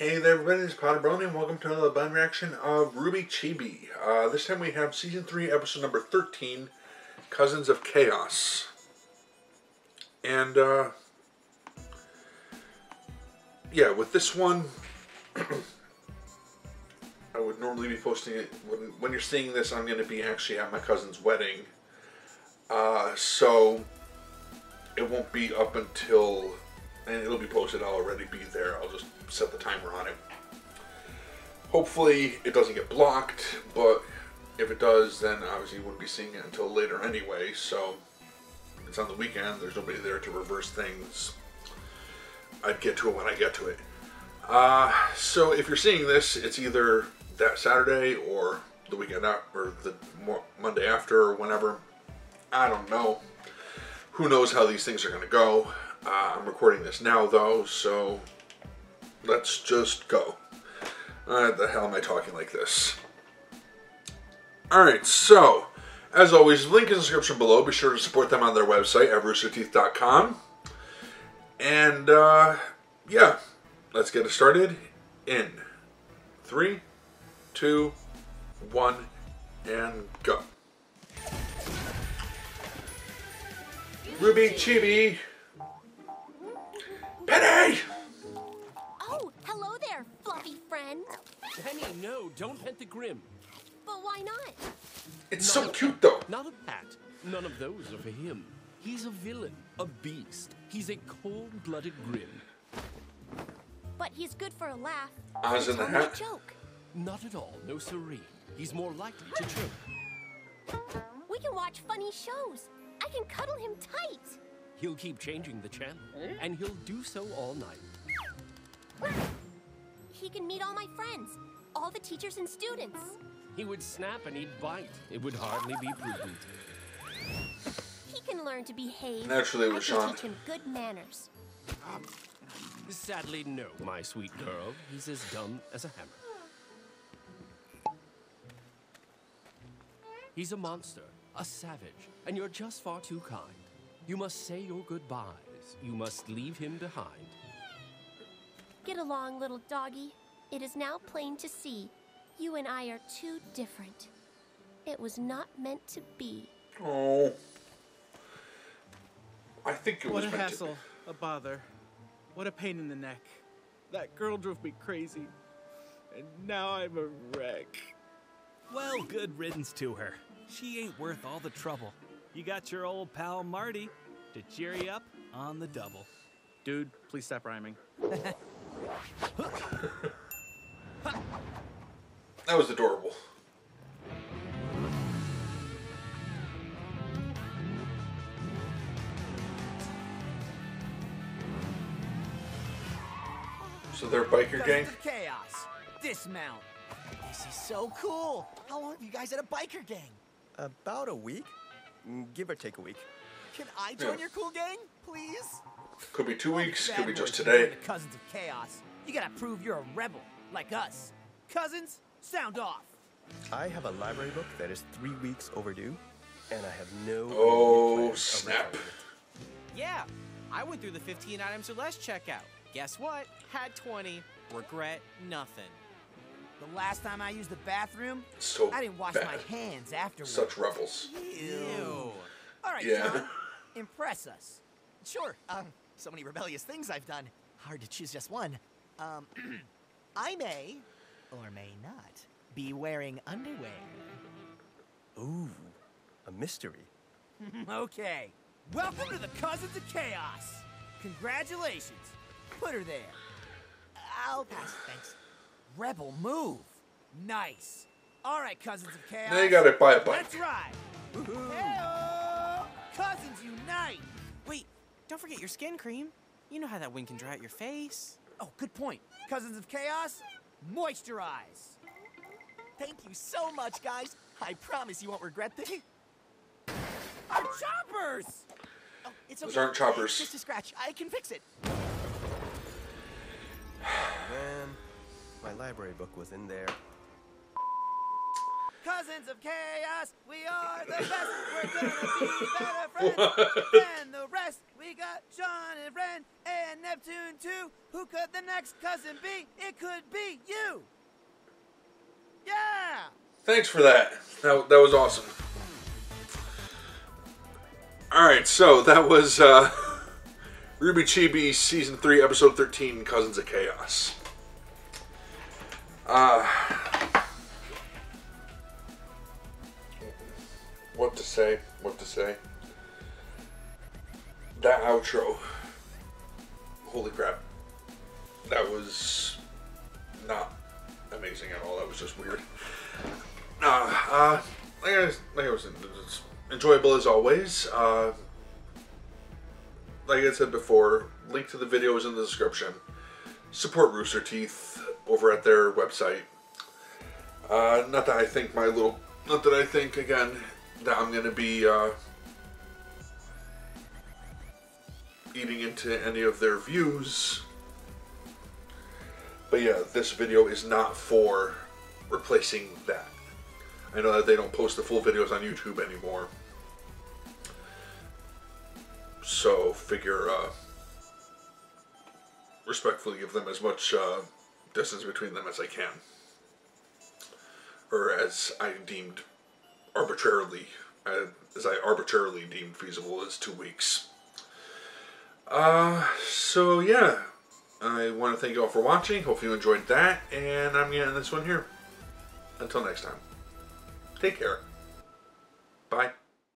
Hey there, everybody. It's Potter Brony, and welcome to another blind reaction of RWBY Chibi. Uh, this time we have season three, episode number thirteen, "Cousins of Chaos." And uh, yeah, with this one, I would normally be posting it when when you're seeing this. I'm going to be actually at my cousin's wedding, uh, so it won't be up until and it'll be posted. I'll already be there. I'll just set the timer on it. Hopefully, it doesn't get blocked, but if it does, then obviously you wouldn't be seeing it until later anyway. So it's on the weekend. There's nobody there to reverse things. I'd get to it when I get to it. Uh, so if you're seeing this, it's either that Saturday or the weekend out, or the Monday after or whenever. I don't know. Who knows how these things are going to go. Uh, I'm recording this now though, so let's just go. Uh, the hell am I talking like this? Alright, so, as always, link in the description below. Be sure to support them on their website at roosterteeth.com. And, uh, yeah, let's get it started in three, two, one, and go. RWBY Chibi friend. Penny, no, don't pet the Grimm. But why not? It's not so cute, though. Not a pet. None of those are for him. He's a villain, a beast. He's a cold-blooded Grimm. But he's good for a laugh. Oz in the hat? joke. Not at all, no siree. He's more likely to choke. We can watch funny shows. I can cuddle him tight. He'll keep changing the channel, and he'll do so all night. He can meet all my friends, all the teachers and students. He would snap and he'd bite. It would hardly be prudent. He can learn to behave. Naturally, with Sean. teach him good manners. Sadly, no, my sweet girl. He's as dumb as a hammer. He's a monster, a savage, and you're just far too kind. You must say your goodbyes. You must leave him behind. Get along, little doggy. It is now plain to see. You and I are too different. It was not meant to be. Oh. I think it what was a meant hassle, to... a bother. What a pain in the neck. That girl drove me crazy. And now I'm a wreck. Well, good riddance to her. She ain't worth all the trouble. You got your old pal Marty to cheer you up on the double. Dude, please stop rhyming. that was adorable. So they're a biker gang? Chaos. Dismount. This is so cool. How long have you guys had a biker gang? About a week. Mm, give or take a week. Can I join Yeah. your cool gang, please? Could be two weeks, could be just today. The Cousins of Chaos. You gotta prove you're a rebel, like us. Cousins, sound off. I have a library book that is three weeks overdue, and I have no. Oh, immediate plans of snap. Yeah, I went through the 15 items or less checkout. Guess what? Had 20. Regret nothing. The last time I used the bathroom, So I didn't wash bad. my hands afterwards. Such rebels. Ew. All right, Yeah. Jaune. Impress us. Sure. Um, so many rebellious things I've done. Hard to choose just one. Um, I may, or may not, be wearing underwear. Ooh, a mystery. okay. Welcome to the Cousins of Chaos. Congratulations. Put her there. I'll pass, thanks. Rebel move. Nice. All right, Cousins of Chaos. Now you gotta buy a bike. Let's ride. Cousins unite. Wait, don't forget your skin cream. You know how that wind can dry out your face. Oh, good point. Cousins of Chaos, moisturize. Thank you so much, guys. I promise you won't regret this. Our choppers! Oh, it's Those aren't choppers. It's just a scratch. I can fix it. Man, my library book was in there. Cousins of Chaos, we are the best. We're gonna be better friends than the rest. We got Sean and Ren and Neptune too. Who could the next cousin be? It could be you. Yeah. Thanks for that. That, that was awesome. Alright, so that was uh, RWBY Chibi Season 3, Episode 13, Cousins of Chaos. Uh, what to say? What to say? That outro. Holy crap. That was not amazing at all. That was just weird. Uh, uh, like I, like I was it's enjoyable as always. Uh, like I said before, link to the video is in the description. Support Rooster Teeth over at their website. Uh, not that I think my little, not that I think again that I'm gonna be uh, eating into any of their views. But yeah, this video is not for replacing that. I know that they don't post the full videos on YouTube anymore. So figure uh, respectfully give them as much uh, distance between them as I can. Or as I deemed arbitrarily, uh, as I arbitrarily deemed feasible as two weeks. Uh, so yeah, I want to thank you all for watching. Hope you enjoyed that, and I'm getting this one here. Until next time, take care. Bye.